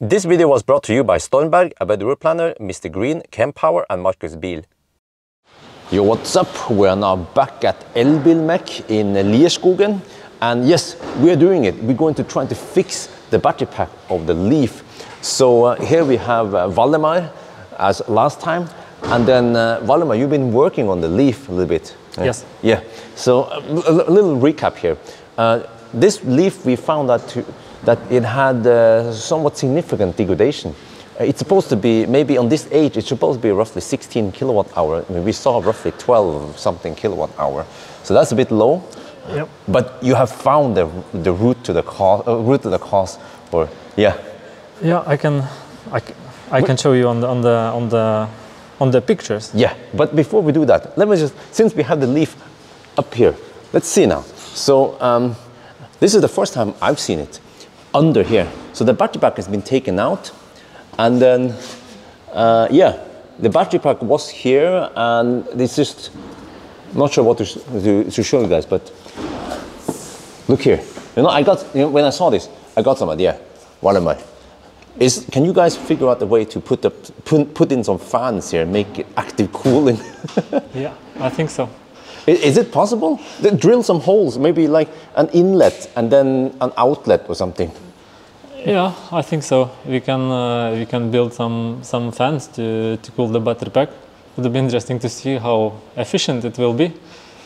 This video was brought to you by Stormberg, A Better Route Planner, Mr. Green, Kempower, and Marcusbil. Yo, what's up? We are now back at Elbilmek in Lierskogen. And yes, we are doing it. We're going to try to fix the battery pack of the Leaf. So uh, here we have uh, Valdemar as last time. And then uh, Valdemar, you've been working on the Leaf a little bit. Yes. Yeah. So uh, a, a little recap here. Uh, this Leaf, we found that, to, that it had uh, somewhat significant degradation. Uh, It's supposed to be, maybe on this age, it's supposed to be roughly 16 kilowatt hour. I mean, we saw roughly 12 something kilowatt hour. So that's a bit low. Yep. But you have found the, the root to the cause, uh, root to the cause, or yeah, Yeah, I can, I, I can show you on the on the on the on the pictures. yeah. But before we do that, let me just, since we have the leaf up here, let's see now. So um, this is the first time I've seen it under here. So the battery pack has been taken out, and then uh, yeah, the battery pack was here, and it's just not sure what to, sh- to, to show you guys, but look here. You know, I got you know, when I saw this, I got some idea. What am I? Is can you guys figure out a way to put the put, put in some fans here, make it active cooling? Yeah, I think so. Is it possible? Then drill some holes, maybe like an inlet and then an outlet or something. Yeah, I think so. We can uh, we can build some some fans to to cool the battery pack. It would be interesting to see how efficient it will be.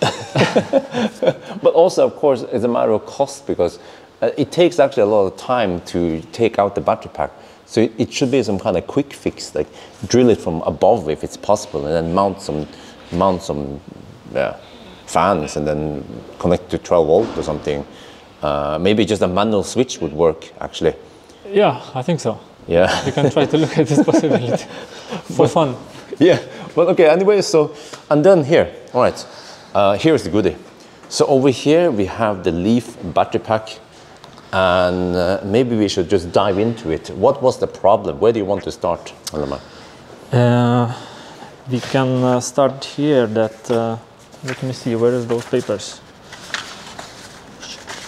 But also, of course, it's a matter of cost because uh, it takes actually a lot of time to take out the battery pack. So it, it should be some kind of quick fix, like drill it from above if it's possible, and then mount some mount some yeah, fans, and then connect to 12 volt or something. Uh, maybe just a manual switch would work actually. Yeah, I think so. Yeah. We can try to look at this possibility for fun. yeah but okay anyway so and then here all right uh, here's the goodie so over here we have the leaf battery pack and uh, maybe we should just dive into it what was the problem where do you want to start Valdemar? Uh, we can uh, start here. That uh, let me see. Where is those papers?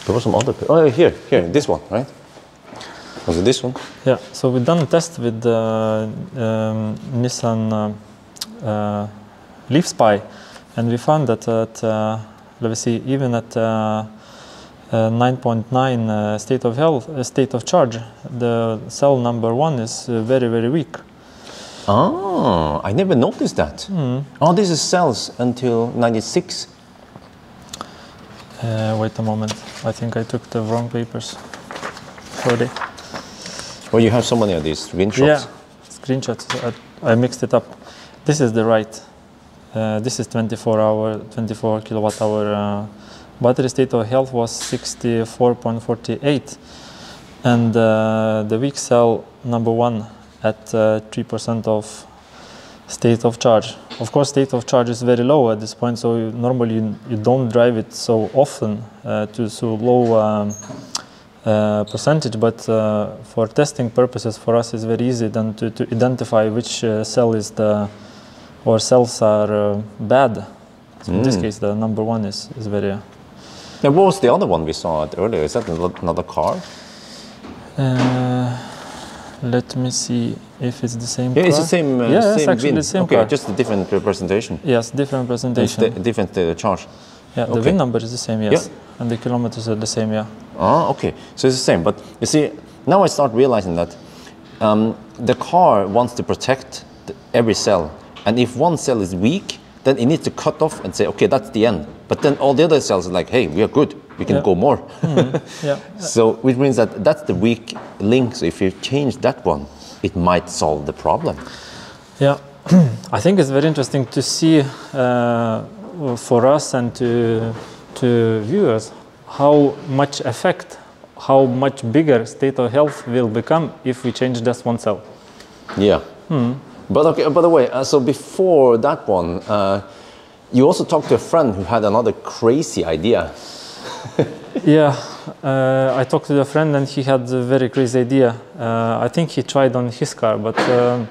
there was some other pa- oh here here this one right was it this one Yeah, so we done a test with uh, um, Nissan uh, uh, Leaf Spy, and we found that at uh, let me see, even at uh, uh, 9.9 uh, state of health, uh, state of charge, the cell number one is uh, very very weak. Oh i never noticed that oh this is cells until 96 Uh, wait a moment, I think I took the wrong papers. Sorry. well you have so many of these screenshots Yeah, screenshots. I, I mixed it up. This is the right. Uh, this is 24 hour, 24 kilowatt hour. Uh, battery state of health was 64.48, and uh, the weak cell number one at uh, 3% of state of charge. Of course, state of charge is very low at this point, so you, normally you, you don't drive it so often uh, to so low um, uh, percentage. But uh, for testing purposes, for us, it's very easy then to, to identify which uh, cell is the or cells are uh, bad. So in this case, the number one is is very. now what was the other one we saw earlier is that another another car Uh, let me see if it's the same. yeah it's the same uh, yeah, it's actually VIN. the same okay car. just a different representation yes, different presentation. Different uh, charge. yeah, the okay. VIN number is the same. Yes, and the kilometers are the same. Yeah. Ah, okay. So it's the same. But you see, now I start realizing that um, the car wants to protect the, every cell, and if one cell is weak, then it needs to cut off and say, okay, that's the end. But then all the other cells are like, hey, we are good. We can Yeah. go more. Yeah. so which means that that's the weak link. So if you change that one, it might solve the problem. Yeah, I think it's very interesting to see uh, for us and to to viewers how much effect, how much bigger state of health will become if we change just one cell. Yeah. But okay. By the way, uh, so before that one, uh, you also talked to a friend who had another crazy idea. Yeah, uh, I talked to a friend and he had a very crazy idea. Uh, I think he tried on his car, but um,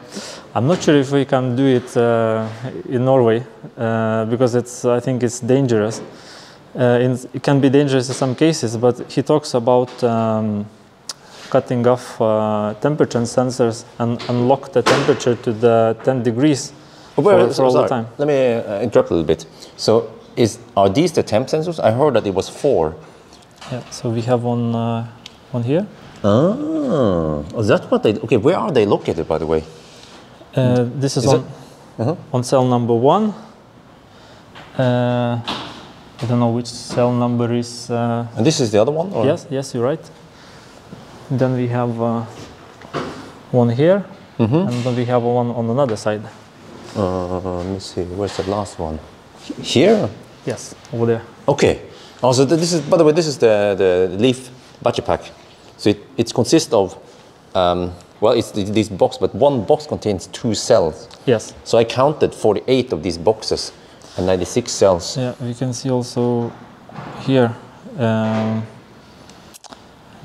I'm not sure if we can do it uh, in Norway uh, because it's. I think it's dangerous. It can be dangerous in some cases, but he talks about um, cutting off uh, temperature sensors and unlock the temperature to the 10 degrees Oh, wait, for, for all sorry. the time. Let me uh, interrupt a little bit. So, is are these the temp sensors? I heard that it was four. Yeah, so we have one, uh, one here. Oh, is that what they? Okay, where are they located, by the way? Uh, this is, Is on, Uh-huh. on cell number one. Uh, I don't know which cell number is. Uh, And this is the other one. Or? yes, yes, you're right. Then we have uh, one here, Mm-hmm. and then we have one on another side. Uh, let me see. Where's the last one? Here. Yes, over there. Okay. Also, th- this is, by the way, this is the, the leaf battery pack. So it, it consists of, um, well, it's th- this box, but one box contains two cells. Yes. So I counted 48 of these boxes and 96 cells. Yeah, we can see also here. Um,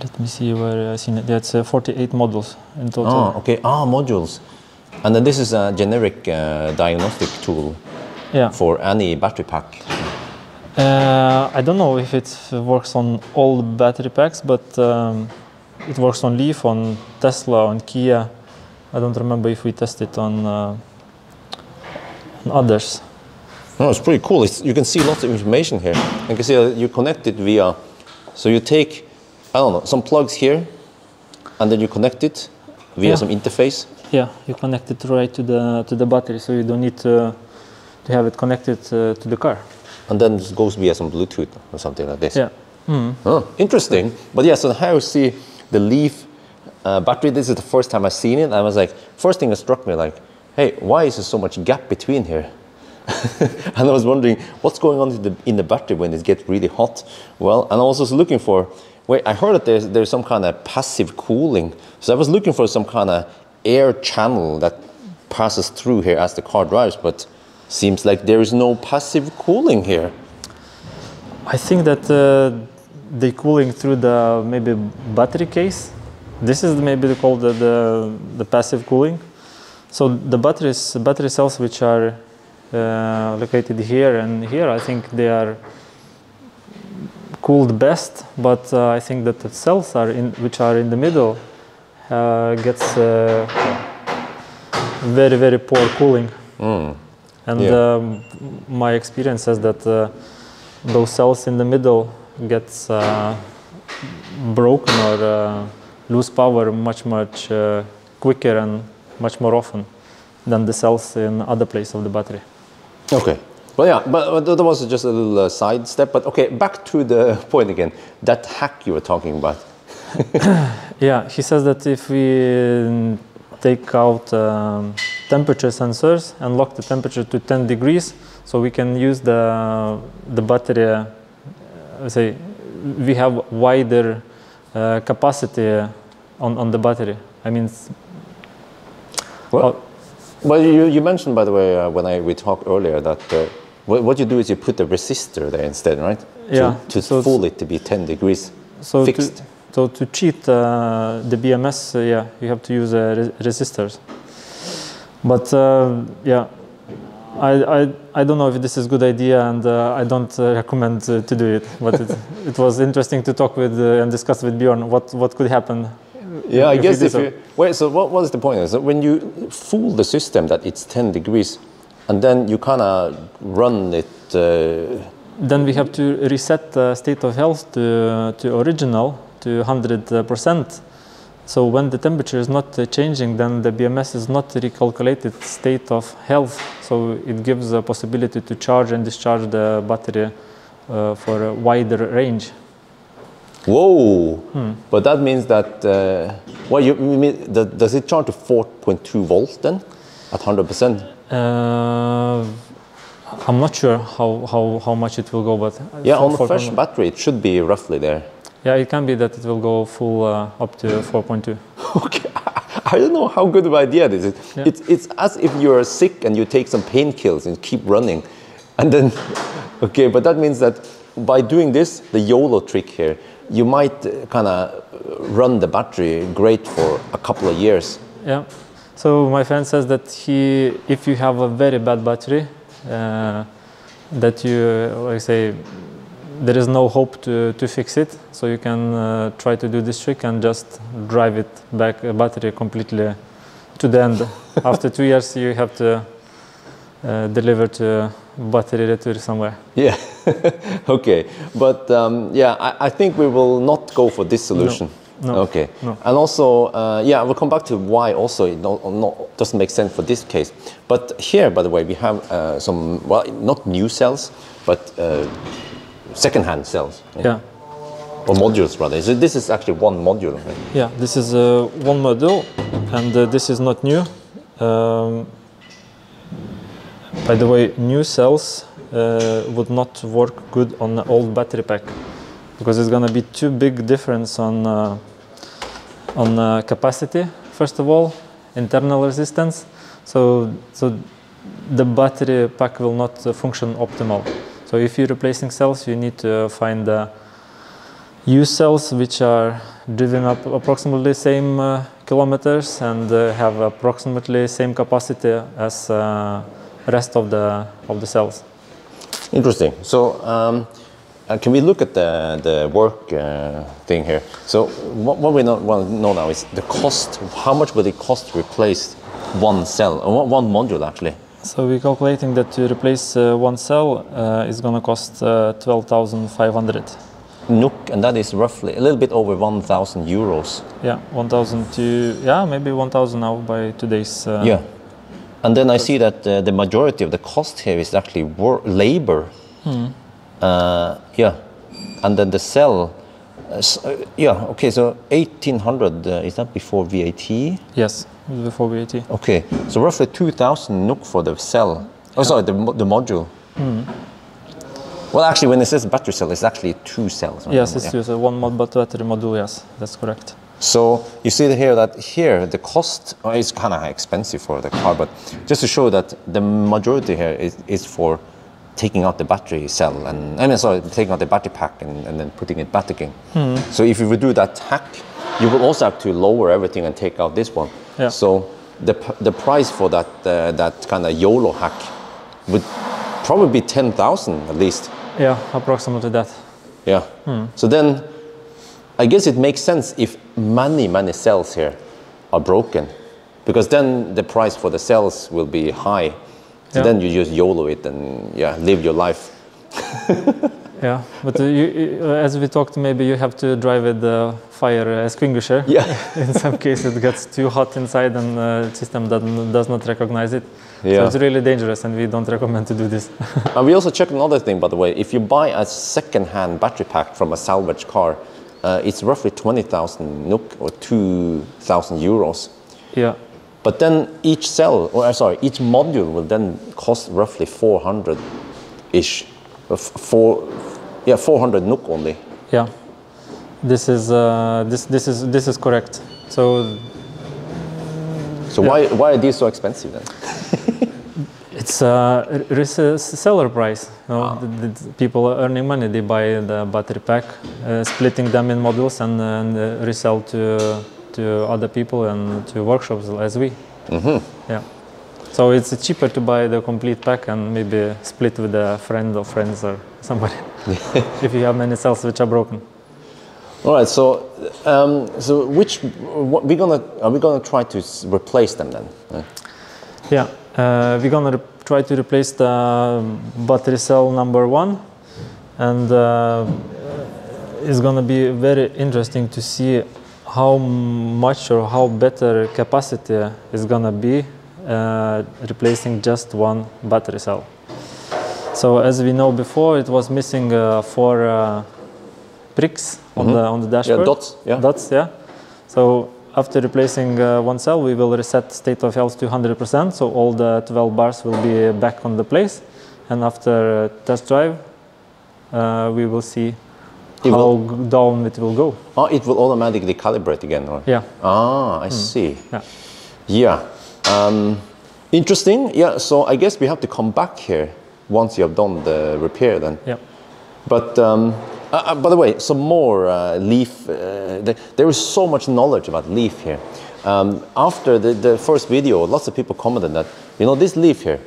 let me see where I seen it. That's uh, 48 models in total. Ah, okay. Ah, modules. And then this is a generic uh, diagnostic tool Yeah. for any battery pack. Uh, I don't know if it works on all battery packs, but um, it works on Leaf, on Tesla, on Kia. I don't remember if we tested on, uh, on others. No, it's pretty cool. It's, you can see lots of information here. You can see that you connect it via, so you take, I don't know, some plugs here, and then you connect it via Yeah. some interface. Yeah, you connect it right to the to the battery, so you don't need to to have it connected uh, to the car. and then it goes via some Bluetooth or something like this. Yeah. Mm. Oh, interesting. But yeah, so how you see the Leaf uh, battery, this is the first time I've seen it. I was like, first thing that struck me, like, hey, why is there so much gap between here? and I was wondering, what's going on in the, in the battery when it gets really hot? Well, and I was also looking for, wait, I heard that there's, there's some kind of passive cooling. So I was looking for some kind of air channel that passes through here as the car drives, but seems like there is no passive cooling here. I think that uh, they cooling through the maybe battery case. This is maybe called the, the, the passive cooling. So the batteries, battery cells which are uh, located here and here, I think they are cooled best. But uh, I think that the cells are in, which are in the middle uh, gets uh, very very poor cooling. And Yeah. um, my experience says that uh, those cells in the middle gets uh, broken or uh, lose power much much uh, quicker and much more often than the cells in other place of the battery. Okay. Well, yeah, but, but that was just a little uh, side step. But okay, back to the point again. That hack you were talking about. Yeah, he says that if we um, take out um, temperature sensors and lock the temperature to 10 degrees, so we can use the the battery. Uh, say we have wider uh, capacity on on the battery. I mean, Well, well you, you mentioned, by the way, uh, when I, we talked earlier, that uh, what, what you do is you put a resistor there instead, right? Yeah, To, to so fool it to be 10 degrees so fixed. To, so to cheat uh, the BMS, uh, yeah, you have to use uh, re- resistors. But uh, yeah, I, I, I don't know if this is a good idea, and uh, I don't uh, recommend uh, to do it. But it, it was interesting to talk with uh, and discuss with Bjorn what, what could happen. yeah, I guess if so. you. Wait, so what, was the point? Is that when you fool the system that it's 10 degrees, and then you kind of run it. Uh, Then we have to reset the state of health to, to original to 100%. So when the temperature is not changing, then the BMS is not recalculated state of health. So it gives a possibility to charge and discharge the battery uh, for a wider range. Whoa! Hmm. But that means that, uh, well, you, you mean, does it charge to 4.2 volts then at 100%? Uh, I'm not sure how, how, how much it will go, but Yeah, for- on the fresh battery, it should be roughly there. yeah, it can be that it will go full uh, up to 4.2. Okay, I don't know how good of an idea this is. Yeah. It's, it's as if you're sick and you take some painkillers and keep running. And then, okay, but that means that by doing this, the YOLO trick here, you might kind of run the battery great for a couple of years. Yeah. So my friend says that he, if you have a very bad battery, uh, that you, like say, there is no hope to, to fix it. So you can uh, try to do this trick and just drive it back a battery completely to the end. After two years, you have to uh, deliver to battery return somewhere. Yeah. okay. But um, yeah, I, I think we will not go for this solution. No. Okay. No. And also, uh, yeah, we'll come back to why also it not, not, doesn't make sense for this case. But here, by the way, we have uh, some, well, not new cells, but uh, second-hand cells. Yeah. Or modules, rather. So this is actually one module. Right? Yeah, this is uh, one module, and uh, this is not new. Um, by the way, new cells uh, would not work good on the old battery pack because it's gonna be too big difference on uh, on uh, capacity. First of all, internal resistance. So so the battery pack will not uh, function optimal. So if you're replacing cells, you need to find the use cells which are driven up approximately same uh, kilometers and uh, have approximately same capacity as uh, rest of the of the cells. Interesting. So, um, uh, can we look at the, the work uh, thing here? So, what, what we know, well, know now is the cost. How much would it cost to replace one cell, or one- module actually? So we're calculating that to replace uh, one cell uh, is going to cost uh, 12,500. NOK, and that is roughly a little bit over 1,000 euros. Yeah, 1,000 to yeah maybe 1,000 now by today's. Uh, Yeah. And then I see that uh, the majority of the cost here is actually labor. Uh, yeah. And then the cell. Uh, uh, yeah, okay, so 1800, uh, is that before VAT? Yes, before VAT. Okay, so roughly 2,000 NOK for the cell. Oh, sorry, the, the module. Well, actually, when it says battery cell, it's actually two cells. right? Yes, it's Yeah. just a one mod battery module. Yes, that's correct. So you see here that here the cost oh, is kind of expensive for the car, but just to show that the majority here is, is for taking out the battery cell and I mean sorry taking out the battery pack and, and then putting it back again. So if you would do that hack, you will also have to lower everything and take out this one. Yeah. So the the price for that uh, that kind of YOLO hack would probably be ten thousand at least. Yeah, approximately that. Yeah. So then I guess it makes sense if many, many cells here are broken because then the price for the cells will be high. So Yeah. then you just YOLO it and yeah, live your life. Yeah, but uh, you, uh, as we talked, maybe you have to drive with the fire extinguisher. Yeah. in some cases, it gets too hot inside, and the system doesn't, does not recognize it. Yeah. So it's really dangerous, and we don't recommend to do this. and we also checked another thing, by the way. If you buy a second-hand battery pack from a salvage car, uh, it's roughly 20,000 NOK or 2,000 euros. yeah, But then each cell, or uh, sorry, each module will then cost roughly 400-ish. Uh, Four, yeah, 400 NOK only. yeah. This is uh, this this is this is correct. So So why, why are these so expensive then? It's a reseller price. You know, the, the people are earning money. They buy the battery pack, uh, splitting them in modules, and, and uh, resell to to other people and to workshops as we. Yeah. So it's cheaper to buy the complete pack and maybe split with a friend or friends or somebody. if you have many cells which are broken. All right, so um, so which what we gonna are we gonna try to replace them then? Uh, Yeah, uh, we're gonna try to replace the battery cell number one, and uh, it's gonna be very interesting to see how much or how better capacity is gonna be uh, replacing just one battery cell. So as we know before, it was missing uh, four uh, pricks on the on the dashboard. Yeah, dots, yeah. Dots, yeah. So after replacing uh, one cell, we will reset state of health to 100%. So all the 12 bars will be back on the place. And after uh, test drive, uh, we will see It how will- down it will go. Oh, it will automatically calibrate again, or? Yeah. Ah, I see. Yeah. Yeah. Um, interesting. Yeah. So I guess we have to come back here once you have done the repair then. Yeah. But um, uh, uh, by the way, some more uh, leaf. Uh, th- there is so much knowledge about leaf here. Um, after the, the first video, lots of people commented that you know this leaf here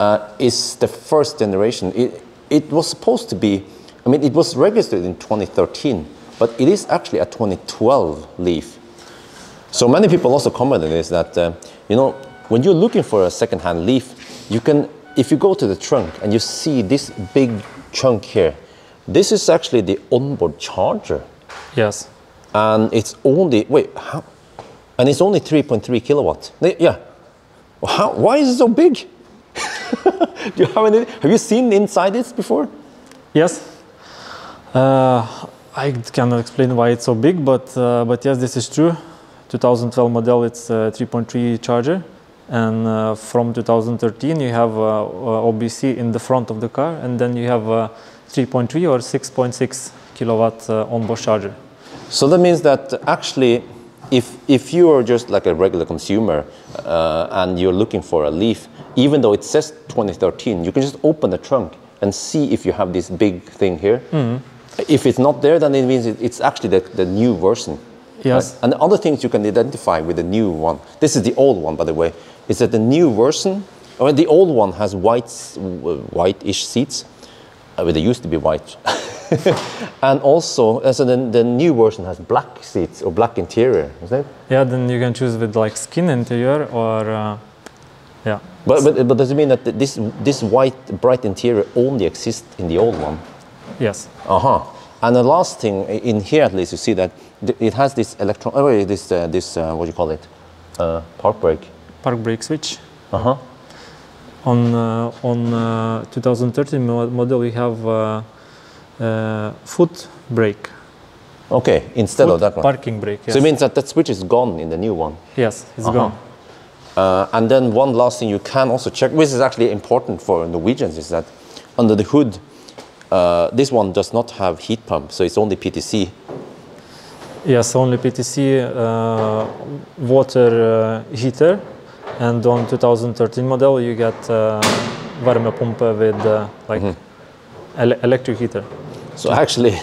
uh, is the first generation. It, it was supposed to be I mean, it was registered in 2013, but it is actually a 2012 Leaf. So many people also commented is that, uh, you know, when you're looking for a second-hand Leaf, you can, if you go to the trunk and you see this big chunk here, this is actually the onboard charger. Yes. And it's only, wait, how? And it's only 3.3 kilowatt. Yeah. How, why is it so big? Do you have any, have you seen inside this before? Yes. Uh, I cannot explain why it's so big, but uh, but yes, this is true. 2012 model, it's a 3.3 charger, and uh, from 2013 you have uh, uh, OBC in the front of the car, and then you have a 3.3 or 6.6 kilowatt uh, onboard charger. So that means that actually, if, if you are just like a regular consumer uh, and you're looking for a Leaf, even though it says 2013, you can just open the trunk and see if you have this big thing here. If it's not there, then it means it, it's actually the, the new version. Yes. Right? And the other things you can identify with the new one, this is the old one, by the way, is that the new version, or the old one has white, white-ish seats. Uh, well, they used to be white. and also, uh, so the, the new version has black seats or black interior, is that? Yeah, then you can choose with like skin interior or uh, yeah. But, but, but does it mean that this, this white, bright interior only exists in the old one? Yes. Uh huh. And the last thing in here, at least, you see that it has this electron. Oh, wait, this uh, this uh, what do you call it? Uh, park brake. Park brake switch. Uh huh. On uh, on uh, 2013 model, we have uh, uh, foot brake. Okay. Instead of that one. Parking brake. Yes. So it means that that switch is gone in the new one. yes, it's Uh-huh. gone. Uh, and then one last thing you can also check, which is actually important for Norwegians, is that under the hood, uh, this one does not have heat pump, so it's only PTC. Yes, only PTC uh, water uh, heater, and on 2013 model you get uh, varmepumpe with uh, like Mm-hmm. ele- electric heater. So actually,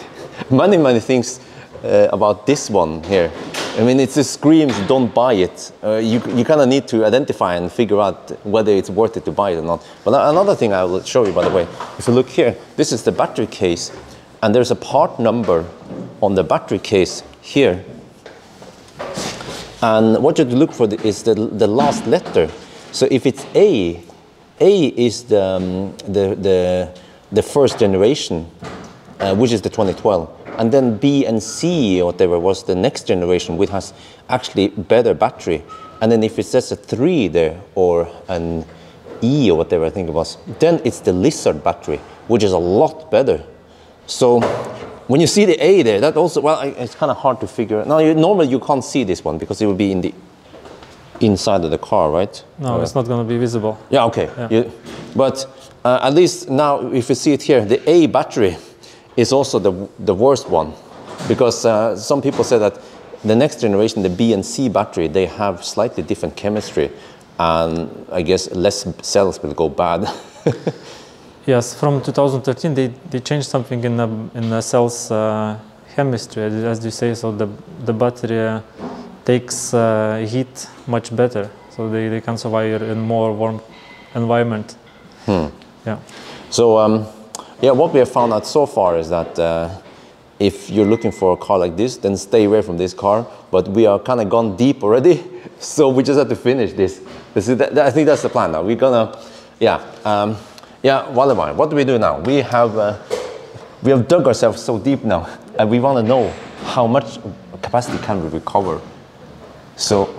many many things uh, about this one here. I mean, it just screams, "Don't buy it." Uh, you you kind of need to identify and figure out whether it's worth it to buy it or not. But another thing I will show you, by the way, if you look here, this is the battery case, and there's a part number on the battery case here. And what you look for is the, the last letter. So if it's A, A is the, um, the, the, the first generation, uh, which is the 2012. And then B and C or whatever was the next generation, which has actually better battery. And then if it says a 3 there or an E or whatever I think it was, then it's the Lizard battery, which is a lot better. So when you see the A there, that also, well, it's kind of hard to figure. Now, you, normally you can't see this one because it would be in the inside of the car, right? No, it's not going to be visible. yeah, okay. Yeah. You- but uh, at least now, if you see it here, the A battery is also the, the worst one because uh, some people say that the next generation, the B and C battery, they have slightly different chemistry, and I guess less cells will go bad. Yes, from 2013 they, they changed something in the in the cell's uh, chemistry, as you say. So the the battery uh, takes uh, heat much better, so they, they can survive in more warm environment. Yeah. So, um, yeah, what we have found out so far is that uh, if you're looking for a car like this, then stay away from this car. But we are kind of gone deep already, so we just have to finish this. this is, that, I think that's the plan now. We're gonna, yeah, um, yeah. Valdemar, what do we do now? We have uh, we have dug ourselves so deep now, and we want to know how much capacity can we recover. So,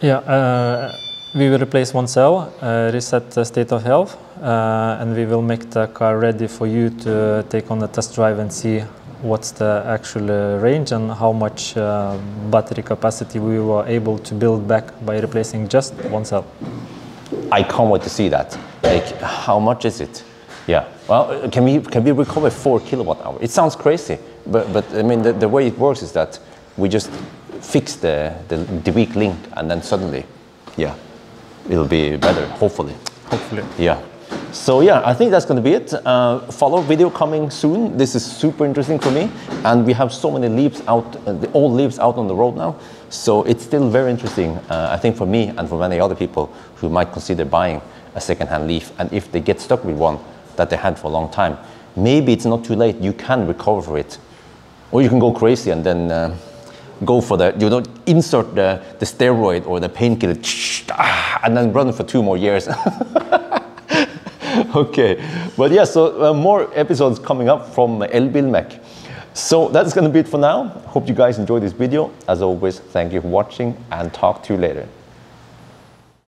Yeah, uh, we will replace one cell, uh, reset the state of health, uh, and we will make the car ready for you to take on a test drive and see what's the actual uh, range and how much uh, battery capacity we were able to build back by replacing just one cell. I can't wait to see that. Like, how much is it? Yeah. Well, uh, can we can we recover four kilowatt hour? It sounds crazy, but but I mean the, the way it works is that we just fix the, the the weak link, and then suddenly, yeah, it'll be better. Hopefully. Hopefully. Yeah. So yeah, I think that's going to be it. Uh, follow video coming soon. This is super interesting for me, and we have so many leaves out, uh, the old leaves out on the road now. So it's still very interesting, uh, I think, for me and for many other people who might consider buying a second-hand leaf. And if they get stuck with one that they had for a long time, maybe it's not too late. You can recover it. Or you can go crazy and then uh, go for the, you know, insert the, the steroid or the painkiller and then run for two more years. okay, but yeah, so uh, more episodes coming up from Elbilmek. So that's going to be it for now. Hope you guys enjoyed this video. As always, thank you for watching and talk to you later.